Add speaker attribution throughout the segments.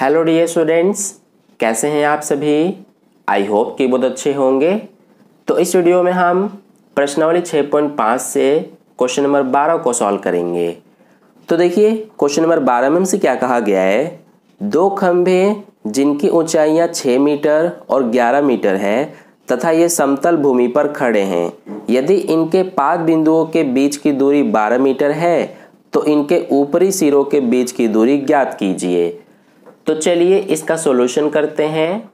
Speaker 1: Hello dear students कैसे हैं आप सभी? आई होप कि बहुत अच्छे होंगे। तो इस वीडियो में हम प्रश्नावली 6.5 से क्वेश्चन नंबर 12 को सॉल्व करेंगे। तो देखिए क्वेश्चन नंबर 12 में हमसे क्या कहा गया है? दो खंभे जिनकी ऊंचाइयाँ 6 मीटर और 11 मीटर है, तथा ये समतल भूमि पर खड़े हैं। यदि इनके पाद बिंदुओं के बीच की दूरी 12 मीटर है तो इनके ऊपरी सिरों के बीच की दूरी ज्ञात कीजिए। तो चलिए इसका सॉल्यूशन करते हैं।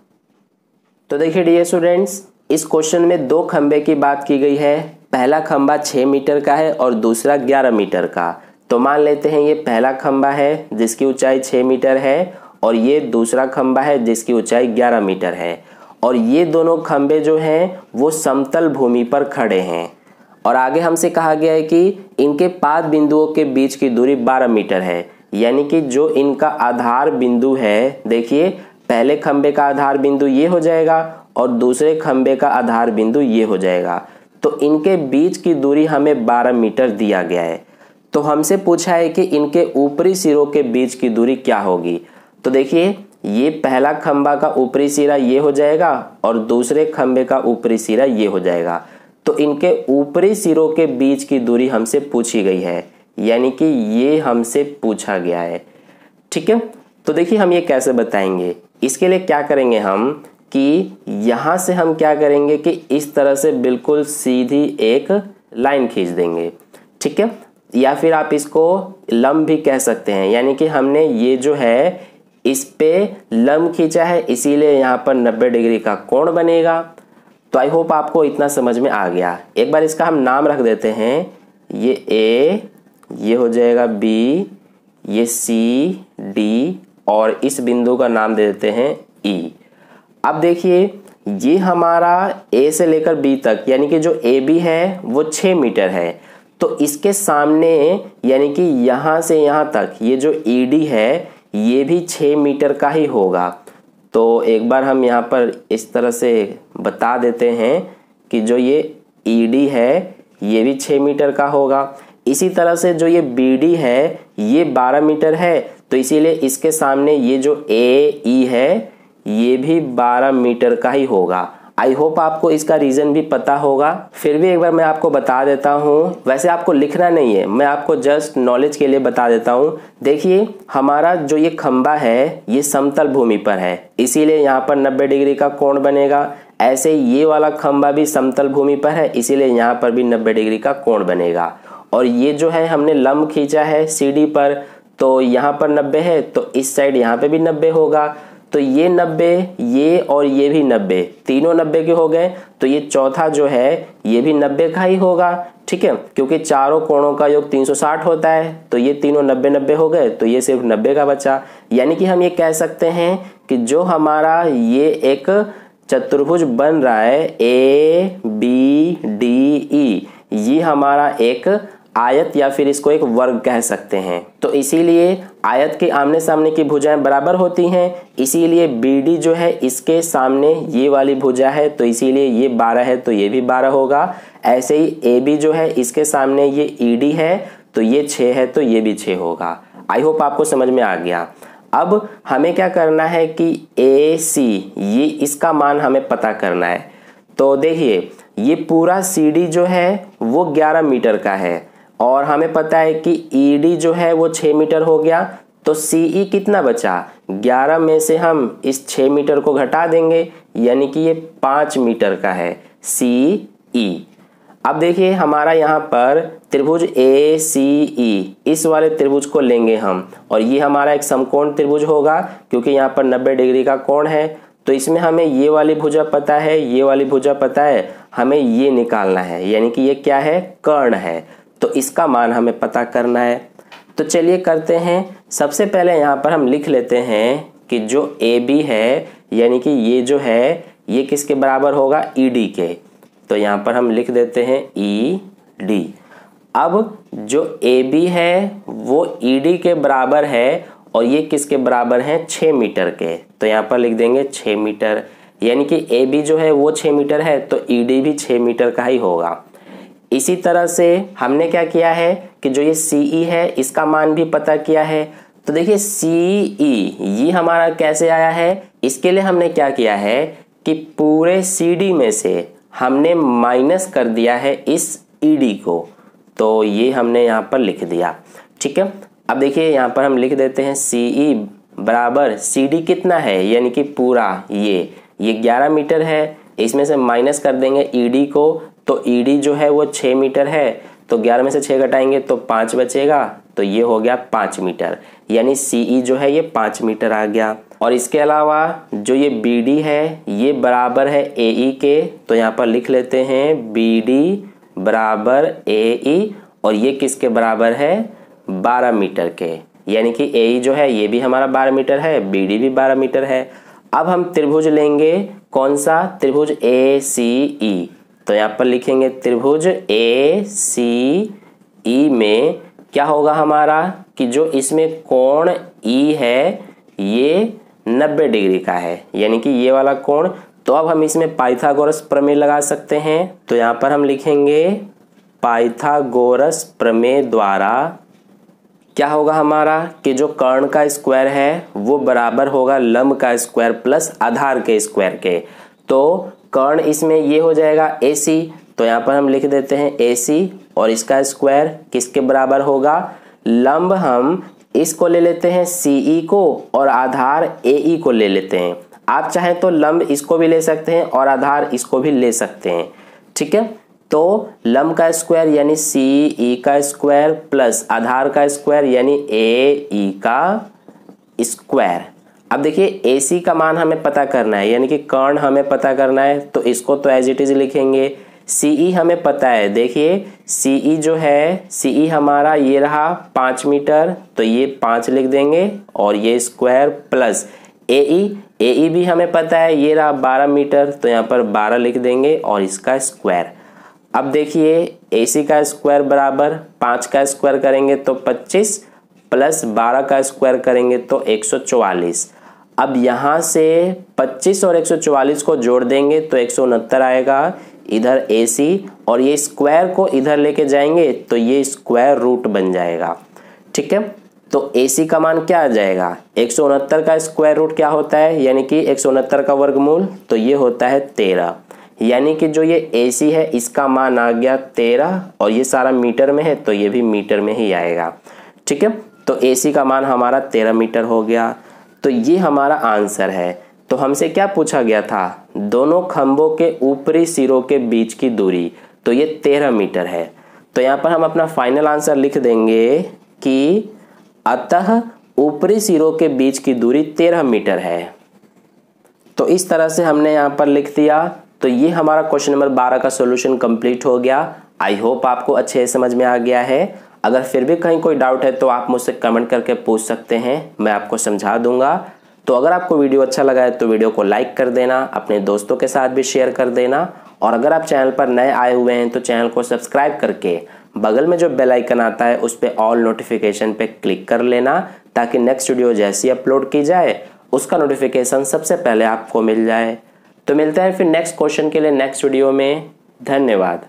Speaker 1: तो देखिए डियर स्टूडेंट्स इस क्वेश्चन में दो खंबे की बात की गई है। पहला खंबा 6 मीटर का है और दूसरा 11 मीटर का। तो मान लेते हैं, ये पहला खंबा है जिसकी ऊंचाई 6 मीटर है और ये दूसरा खंबा है जिसकी ऊंचाई 11 मीटर है। और ये दोनों खंबे जो हैं, वो समतल भूमि पर खड़े हैं। और आगे हमसे कहा गया है कि इनके पाद बिंदुओं के बीच की दूरी 12 मीटर है। यानी कि जो इनका आधार बिंदु है, देखिए, पहले खंबे का आधार बिंदु ये हो जाएगा और दूसरे खंबे का आधार बिंदु ये हो जाएगा। तो इनके बीच की दूरी हमें 12 मीटर दिया गया है। तो हमसे पूछा है कि इनके ऊपरी सिरों के बीच की दूरी क्या होगी? तो देखिए, ये पहला खंबा का ऊपरी सिरा ये हो जाएगा और दूसरे खंबे का ऊपरी सिरा ये हो जाएगा। तो इनके ऊपरी सिरों के बीच की दूरी हमसे पूछी गई है। यानी कि ये हमसे पूछा गया है। ठीक है? तो देखिए हम ये कैसे बताएँगे? इसके लिए क्या करेंगे हम कि यहाँ से हम क्या करेंगे कि इस तरह से बिल्कुल सीधी एक लाइन खींच देंगे। ठीक है? या फिर आप इसको लम भी कह सकते हैं। यानी कि हमने ये जो है, इस पे लम खींचा है, इसीलिए यहाँ पर 90 डिग्री का कोण बनेगा। तो आई होप आपको इतना समझ में आ गया। एक बार इसका हम नाम रख देते हैं। ये ए ये हो जाएगा बी ये सी डी और इस बिंदु का नाम दे देते हैं ई e. अब देखिए, ये हमारा ए से लेकर बी तक, यानी कि जो ए बी है, वो छ मीटर है। तो इसके सामने, यानी कि यहाँ से यहाँ तक, ये जो ई e डी है, ये भी छ मीटर का ही होगा। तो एक बार हम यहाँ पर इस तरह से बता देते हैं कि जो ये ई e डी है, ये भी छ मीटर का होगा। इसी तरह से जो ये बी डी है, ये 12 मीटर है तो इसीलिए इसके सामने ये जो ए ई e है, ये भी 12 मीटर का ही होगा। आई होप आपको इसका रीज़न भी पता होगा। फिर भी एक बार मैं आपको बता देता हूँ। वैसे आपको लिखना नहीं है, मैं आपको जस्ट नॉलेज के लिए बता देता हूँ। देखिए, हमारा जो ये खंबा है, ये समतल भूमि पर है। इसीलिए यहाँ पर 90 डिग्री का कोण बनेगा। ऐसे ये वाला खंबा भी समतल भूमि पर है, इसीलिए यहाँ पर भी 90 डिग्री का कोण बनेगा। और ये जो है हमने लम्ब खींचा है सीडी पर तो यहाँ पर 90 है तो इस साइड यहाँ पे भी 90 होगा। तो ये 90 ये और ये भी 90 तीनों 90 के हो गए। तो ये चौथा जो है, ये भी 90 का ही होगा, ठीक है? क्योंकि चारों कोणों का योग 360 होता है तो ये तीनों 90 90 हो गए तो ये सिर्फ़ 90 का बचा। यानी कि हम ये कह सकते हैं कि जो हमारा ये एक चतुर्भुज बन रहा है, ए, बी, डी, ई, ये हमारा एक आयत या फिर इसको एक वर्ग कह सकते हैं। तो इसीलिए आयत के आमने सामने की भुजाएँ बराबर होती हैं, इसीलिए बी डी जो है इसके सामने ये वाली भुजा है तो इसीलिए ये बारह है तो ये भी बारह होगा। ऐसे ही ए बी जो है इसके सामने ये ई डी है तो ये छः है तो ये भी छः होगा। आई होप आपको समझ में आ गया। अब हमें क्या करना है कि ए सी ये इसका मान हमें पता करना है। तो देखिए, ये पूरा सी डी जो है, वो 11 मीटर का है। और हमें पता है कि डी जो है वो 6 मीटर हो गया तो ई कितना बचा? 11 में से हम इस 6 मीटर को घटा देंगे, यानी कि ये 5 मीटर का है ई अब देखिए हमारा यहाँ पर त्रिभुज ए सी ई इस वाले त्रिभुज को लेंगे हम, और ये हमारा एक समकोण त्रिभुज होगा, क्योंकि यहाँ पर 90 डिग्री का कोण है तो इसमें हमें ये वाली भुजा पता है, ये वाली भुजा पता है, हमें ये निकालना है, यानी कि ये क्या है? कर्ण है। तो इसका मान हमें पता करना है। तो चलिए करते हैं। सबसे पहले यहाँ पर हम लिख लेते हैं कि जो ए बी है, यानी कि ये जो है, ये किसके बराबर होगा? ई e डी के। तो यहाँ पर हम लिख देते हैं ई e डी अब जो ए बी है, वो ई e डी के बराबर है और ये किसके बराबर है? छः मीटर के। तो यहाँ पर लिख देंगे छः मीटर। यानी कि ए बी जो है, वो छः मीटर है तो ई डी भी छः मीटर का ही होगा। इसी तरह से हमने क्या किया है कि जो ये सी ई है, इसका मान भी पता किया है। तो देखिए सी ई ये हमारा कैसे आया है? इसके लिए हमने क्या किया है कि पूरे सी डी में से हमने माइनस कर दिया है इस ई डी को। तो ये हमने यहाँ पर लिख दिया, ठीक है? अब देखिए, यहाँ पर हम लिख देते हैं सी ई बराबर सी डी कितना है? यानी कि पूरा ये ये 11 मीटर है। इसमें से माइनस कर देंगे ई डी को तो ईडी जो है वो 6 मीटर है तो 11 में से 6 घटाएँगे तो 5 बचेगा तो ये हो गया 5 मीटर। यानी सी ई जो है ये 5 मीटर आ गया। और इसके अलावा जो ये बी डी है, ये बराबर है ए ई के तो यहाँ पर लिख लेते हैं बी डी बराबर ए ई और ये किसके बराबर है? 12 मीटर के। यानी कि ए ई जो है, ये भी हमारा 12 मीटर है बी डी भी 12 मीटर है। अब हम त्रिभुज लेंगे, कौन सा? त्रिभुज ए सी ई तो यहाँ पर लिखेंगे त्रिभुज ए सी ई में क्या होगा हमारा? कि जो इसमें कोण ई है, ये 90 डिग्री का है। यानी कि ये वाला कोण तो अब हम इसमें पाइथागोरस प्रमेय लगा सकते हैं। तो यहाँ पर हम लिखेंगे पाइथागोरस प्रमेय द्वारा क्या होगा हमारा? कि जो कर्ण का स्क्वायर है, वो बराबर होगा लंब का स्क्वायर प्लस आधार के स्क्वायर के। तो कर्ण इसमें ये हो जाएगा ए सी तो यहाँ पर हम लिख देते हैं ए सी और इसका स्क्वायर किसके बराबर होगा? लंब हम इसको ले लेते हैं सी ई को और आधार ए ई को ले लेते हैं। आप चाहें तो लंब इसको भी ले सकते हैं और आधार इसको भी ले सकते हैं। ठीक है? तो लंब का स्क्वायर यानी सी ई का स्क्वायर प्लस आधार का स्क्वायर यानी ए ई का स्क्वायर अब देखिए ए सी का मान हमें पता करना है, यानी कि कर्ण हमें पता करना है तो इसको तो एज इट इज़ लिखेंगे। सीई हमें पता है। देखिए सीई जो है सीई हमारा ये रहा पाँच मीटर तो ये पाँच लिख देंगे, और ये स्क्वायर प्लस ए ई भी हमें पता है, ये रहा बारह मीटर तो यहाँ पर बारह लिख देंगे, और इसका स्क्वायर अब देखिए ए सी का स्क्वायर बराबर, पाँच का स्क्वायर करेंगे तो पच्चीस प्लस बारह का स्क्वायर करेंगे तो एक सौ चौवालीस। अब यहाँ से 25 और 144 को जोड़ देंगे तो एक सौ उनहत्तर आएगा। इधर सी और ये स्क्वायर को इधर लेके जाएँगे तो ये स्क्वायर रूट बन जाएगा। ठीक है? तो सी का मान क्या आ जाएगा? एक सौ उनहत्तर का स्क्वायर रूट क्या होता है? यानी कि एक सौ उनहत्तर का वर्गमूल तो ये होता है तेरह। यानी कि जो ये सी है, इसका मान आ गया तेरह और ये सारा मीटर में है तो ये भी मीटर में ही आएगा। ठीक है? तो ए का मान हमारा तेरह मीटर हो गया। तो ये हमारा आंसर है। तो हमसे क्या पूछा गया था? दोनों खंभों के ऊपरी सिरों के बीच की दूरी। तो ये तेरह मीटर है। तो यहाँ पर हम अपना फाइनल आंसर लिख देंगे कि अतः ऊपरी सिरों के बीच की दूरी तेरह मीटर है। तो इस तरह से हमने यहाँ पर लिख दिया। तो ये हमारा क्वेश्चन नंबर बारह का सॉल्यूशन कंप्लीट हो गया। आई होप आपको अच्छे समझ में आ गया है। अगर फिर भी कहीं कोई डाउट है तो आप मुझसे कमेंट करके पूछ सकते हैं, मैं आपको समझा दूँगा। तो अगर आपको वीडियो अच्छा लगा है तो वीडियो को लाइक कर देना, अपने दोस्तों के साथ भी शेयर कर देना। और अगर आप चैनल पर नए आए हुए हैं तो चैनल को सब्सक्राइब करके बगल में जो बेल आइकन आता है, उस पर ऑल नोटिफिकेशन पे क्लिक कर लेना, ताकि नेक्स्ट वीडियो जैसी अपलोड की जाए, उसका नोटिफिकेशन सबसे पहले आपको मिल जाए। तो मिलते हैं फिर नेक्स्ट क्वेश्चन के लिए नेक्स्ट वीडियो में। धन्यवाद।